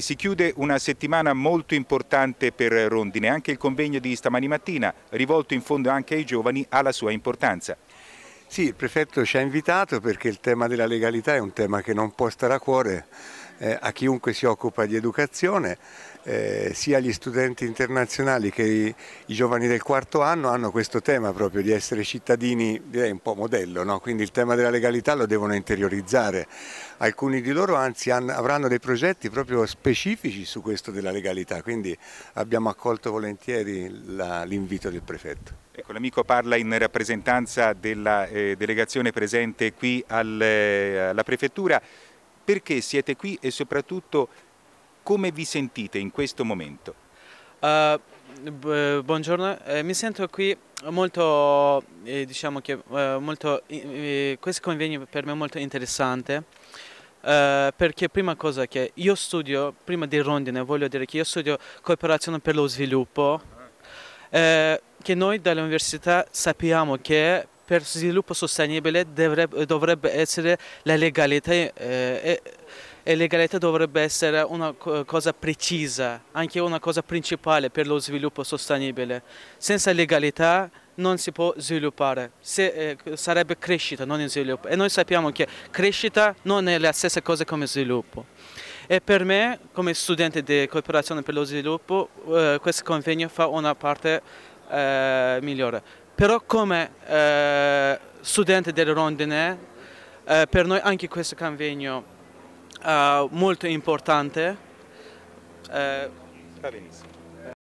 Si chiude una settimana molto importante per Rondine, anche il convegno di stamani mattina, rivolto in fondo anche ai giovani, ha la sua importanza. Sì, il prefetto ci ha invitato perché il tema della legalità è un tema che non può stare a cuore eh, a chiunque si occupa di educazione, eh, sia gli studenti internazionali che i, i, giovani del quarto anno hanno questo tema proprio di essere cittadini direi un po' modello, no? quindi il tema della legalità lo devono interiorizzare. Alcuni di loro anzi hanno, avranno dei progetti proprio specifici su questo della legalità, quindi abbiamo accolto volentieri l'invito del prefetto. Ecco, l'amico parla in rappresentanza della eh, delegazione presente qui al, eh, alla prefettura perché siete qui e soprattutto come vi sentite in questo momento? Uh, buongiorno, eh, mi sento qui molto, eh, diciamo che eh, molto, questo convegno per me è molto interessante eh, perché prima cosa che io studio, prima di rondine voglio dire che io studio cooperazione per lo sviluppo, eh, che noi dall'università sappiamo che per sviluppo sostenibile dovrebbe, dovrebbe essere la legalità eh, e, e legalità dovrebbe essere una cosa precisa, anche una cosa principale per lo sviluppo sostenibile. Senza legalità non si può sviluppare, Se, eh, sarebbe crescita, non sviluppo. E noi sappiamo che crescita non è la stessa cosa come sviluppo. E per me, come studente di cooperazione per lo sviluppo, eh, questo convegno fa una parte eh, migliore però come eh, studente delle rondine eh, per noi anche questo convegno è eh, molto importante. Va benissimo.